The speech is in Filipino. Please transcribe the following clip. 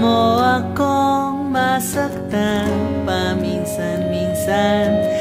mo akong masaktan paminsan-minsan.